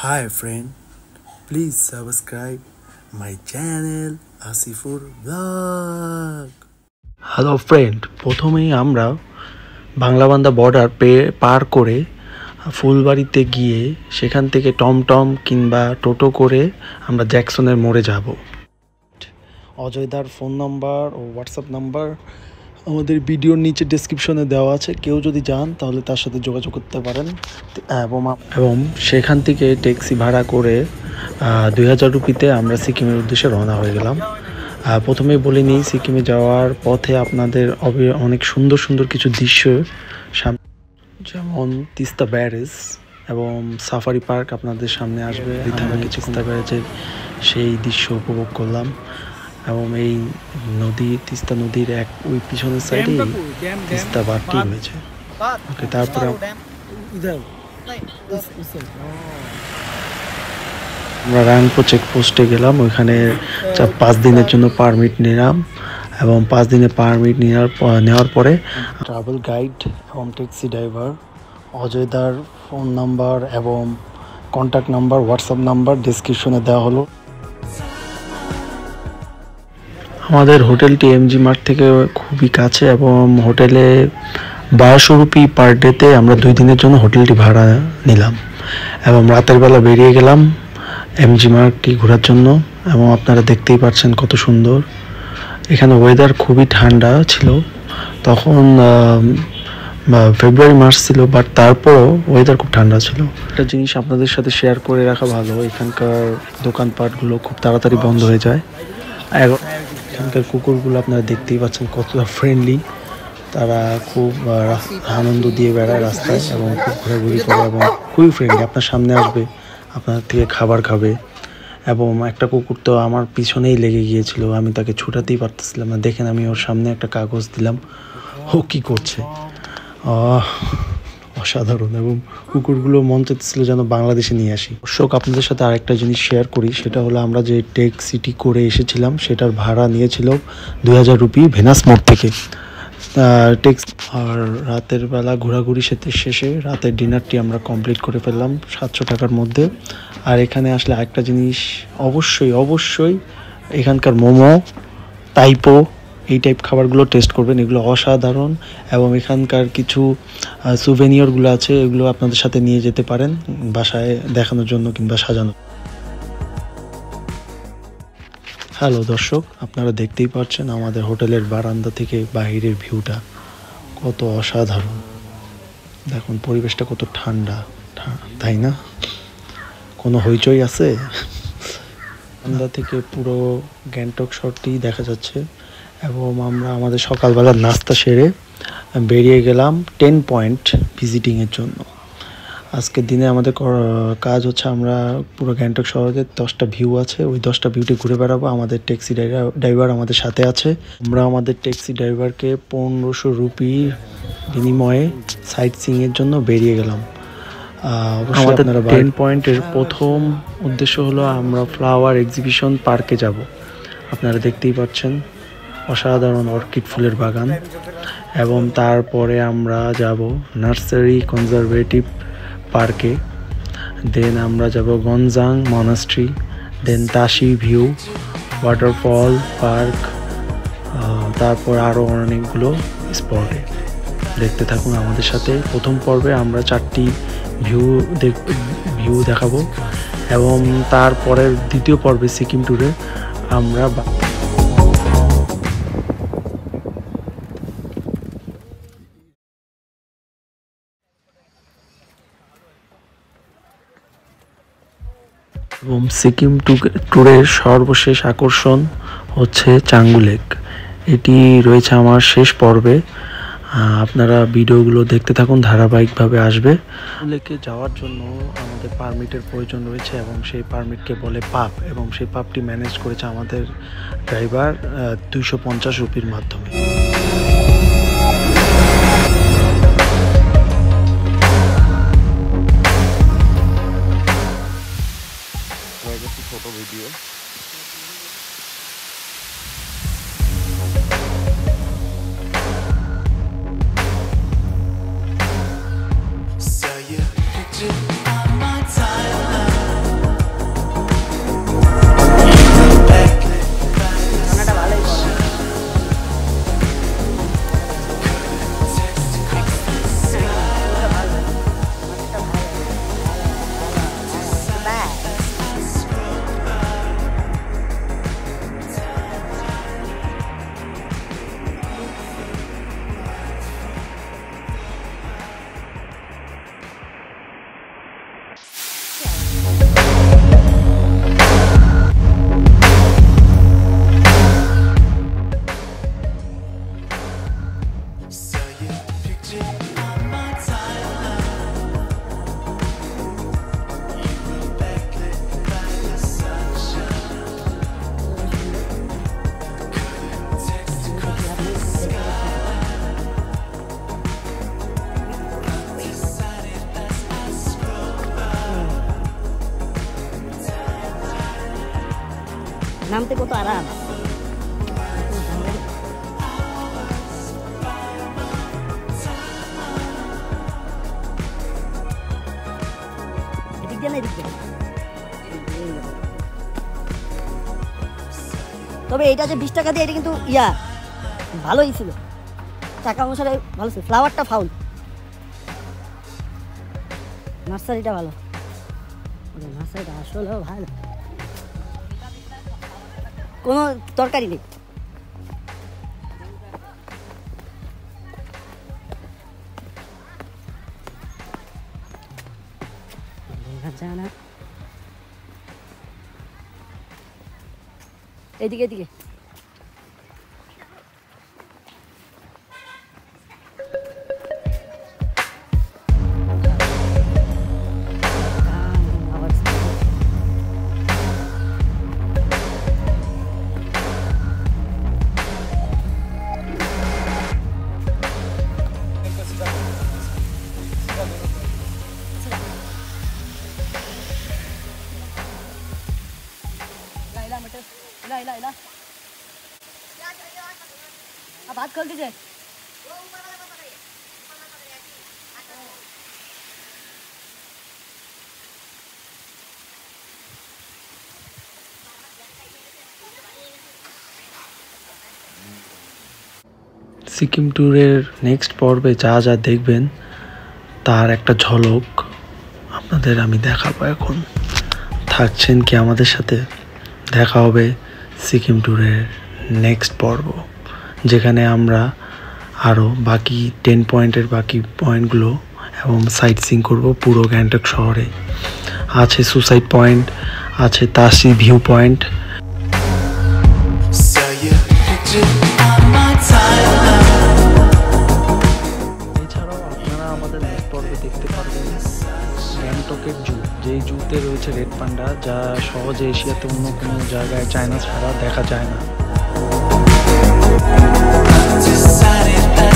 Hi friend, please subscribe my channel Asifur Vlog. Hello friend প্রথমেই আমরা Banglabandha border পার করে ফুলবাড়িতে গিয়ে সেখান থেকে টমটম কিংবা টোটো করে আমরা জ্যাকসনের মোড়ে যাব। অজয়দার ফোন নাম্বার ও হোয়াটসঅ্যাপ নাম্বার আমাদের ভিডিওর নিচে ডিসক্রিপশনে দেওয়া আছে। কেউ যদি যান তাহলে তার সাথে যোগাযোগ করতে পারেন। এবং এবং সেখান থেকে ট্যাক্সি ভাড়া করে দুই হাজার রুপিতে আমরা সিকিমের উদ্দেশ্যে রওনা হয়ে গেলাম। প্রথমেই বলে নিই সিকিমে যাওয়ার পথে আপনাদের অনেক সুন্দর সুন্দর কিছু দৃশ্য। সাম- যেমন তিস্তা ব্যারেজ এবং সাফারি পার্ক আপনাদের সামনে আসবে। তিস্তা ব্যারেজের সেই দৃশ্য উপভোগ করলাম। এবং এই নদী তিস্তা নদীর এক ওই পিছনের সাইডে তিস্তা বাঁধটি রয়েছে ওকে তারপরে আমরা রায়নপো চেকপোস্টে গেলাম ওইখানে পাঁচ দিনের জন্য পারমিট নিলাম এবং পাঁচ দিনে পারমিট নেওয়ার নেওয়ার পরে ট্রাভেল গাইড এবং ট্যাক্সি ড্রাইভার অজয়দার ফোন নাম্বার এবং কন্ট্যাক্ট নাম্বার হোয়াটসঅ্যাপ নাম্বার ডিসক্রিপশনে দেওয়া হলো। আমাদের হোটেলটি এমজি মার্ট থেকে খুবই কাছে এবং হোটেলে বারোশো রুপি পার ডেতে আমরা দুই দিনের জন্য হোটেলটি ভাড়া নিলাম এবং রাতের বেলা বেরিয়ে গেলাম এমজি মার্টটি ঘোরার জন্য এবং আপনারা দেখতেই পাচ্ছেন কত সুন্দর। এখানে ওয়েদার খুবই ঠান্ডা ছিল। তখন ফেব্রুয়ারি মাস ছিল বাট তারপরও ওয়েদার খুব ঠান্ডা ছিল। একটা জিনিস আপনাদের সাথে শেয়ার করে রাখা ভালো, এখানকার দোকানপাটগুলো খুব তাড়াতাড়ি বন্ধ হয়ে যায়। এখানকার কুকুরগুলো আপনারা দেখতেই পাচ্ছেন কতটা ফ্রেন্ডলি তারা খুব আনন্দ দিয়ে বেড়ায় রাস্তায় এবং খুব ঘোরাঘুরি করে এবং খুবই ফ্রেন্ডলি আপনার সামনে আসবে, আপনার থেকে খাবার খাবে এবং একটা কুকুর তো আমার পিছনেই লেগে গিয়েছিল, আমি তাকে ছুটাতেই পারতেছিলাম না। দেখেন আমি ওর সামনে একটা কাগজ দিলাম। ও কি করছে? অসাধারণ এবং কুকুরগুলো মন চাইতেছিল যেন বাংলাদেশে নিয়ে আসি। দর্শক, আপনাদের সাথে আরেকটা জিনিস শেয়ার করি, সেটা হলো আমরা যে টেক সিটি করে এসেছিলাম, সেটার ভাড়া নিয়েছিল দুই হাজার রুপি ভেনাস মোড় থেকে। টেক্স আর রাতের বেলা ঘোরাঘুরি সাথে শেষে রাতের ডিনারটি আমরা কমপ্লিট করে ফেললাম সাতশো টাকার মধ্যে। আর এখানে আসলে আরেকটা জিনিস অবশ্যই অবশ্যই এখানকার মোমো টাইপো এই টাইপ খাবারগুলো টেস্ট করবেন। এগুলো অসাধারণ এবং এখানকার কিছু সুভেনিয়রগুলো আছে, এগুলো আপনাদের সাথে নিয়ে যেতে পারেন, বাসায় দেখানোর জন্য কিংবা সাজানো হ্যালো দর্শক, আপনারা দেখতেই পাচ্ছেন আমাদের হোটেলের বারান্দা থেকে বাহিরের ভিউটা কত অসাধারণ। দেখুন, পরিবেশটা কত ঠান্ডা তাই না? কোনো হইচই আছে? বারান্দা থেকে পুরো গ্যাংটক শহরটি দেখা যাচ্ছে। এবং আমরা আমাদের সকালবেলা নাস্তা সেরে বেরিয়ে গেলাম টেন পয়েন্ট ভিজিটিংয়ের জন্য। আজকের দিনে আমাদের কাজ হচ্ছে আমরা পুরো গ্যাংটক শহরের দশটা ভিউ আছে ওই দশটা ভিউটি ঘুরে বেড়াবো। আমাদের ট্যাক্সি ড্রাইভার আমাদের সাথে আছে। আমরা আমাদের ট্যাক্সি ড্রাইভারকে পনেরোশো রুপি বিনিময়ে সাইট সিংয়ের জন্য বেরিয়ে গেলাম। আমাদের টেন পয়েন্টের প্রথম উদ্দেশ্য হলো আমরা ফ্লাওয়ার এক্সিবিশন পার্কে যাব। আপনারা দেখতেই পাচ্ছেন। অসাধারণ অর্কিড ফুলের বাগান। এবং তারপরে আমরা যাব নার্সারি কনজারভেটিভ পার্কে। দেন আমরা যাব Gonjang monastery, then Tashi view, waterfall park তারপর আরও অনেকগুলো স্পটে। দেখতে থাকুন আমাদের সাথে। প্রথম পর্বে আমরা চারটি ভিউ ভিউ দেখাবো। এবং তারপরের দ্বিতীয় পর্বে সিকিম ট্যুরে আমরা এবং সিকিম ট্যুরের সর্বশেষ আকর্ষণ হচ্ছে চাঙ্গু লেক। এটি রয়েছে আমার শেষ পর্বে। আপনারা ভিডিওগুলো দেখতে থাকুন, ধারাবাহিকভাবে আসবে। লেকে যাওয়ার জন্য আমাদের পারমিটের প্রয়োজন রয়েছে এবং সেই পারমিটকে বলে পাপ এবং সেই পাপটি ম্যানেজ করেছে আমাদের ড্রাইভার দুইশো পঞ্চাশ রুপির মাধ্যমে। নামতে কত আরাম। তবে এটা যে বিশ টাকা দিয়ে এটা কিন্তু ইয়া, ভালোই ছিল। টাকা অনুসারে ভালো ছিল। ফ্লাওয়ারটা ফাউল নার্সারিটা ভালো। নার্সারিটা আসলেও ভালো। কোনো তরকারি নেই। এদিকে এদিকে। अब हाथ खोल दीजिए সিকিম ট্যুরের নেক্সট পর্বে যা যা দেখবেন তার একটা ঝলক আপনাদের আমি দেখাবো এখন থাকছেন কি আমাদের সাথে দেখা হবে সিকিম ট্যুরের নেক্সট পর্ব যেখানে আমরা আরও বাকি টেন পয়েন্টের বাকি পয়েন্টগুলো এবং সাইট সিং করব পুরো গ্যাংটক শহরে আছে সুসাইড পয়েন্ট আছে তাসি ভিউ পয়েন্ট. এছাড়াও আপনারা আমাদের দেখতে পারবেন গ্যাংটকের জু, যেই জুতে রয়েছে রেড পান্ডা, যা সহজে এশিয়াতে অন্য কোনো জায়গায়, চায়না ছাড়া দেখা যায় না decided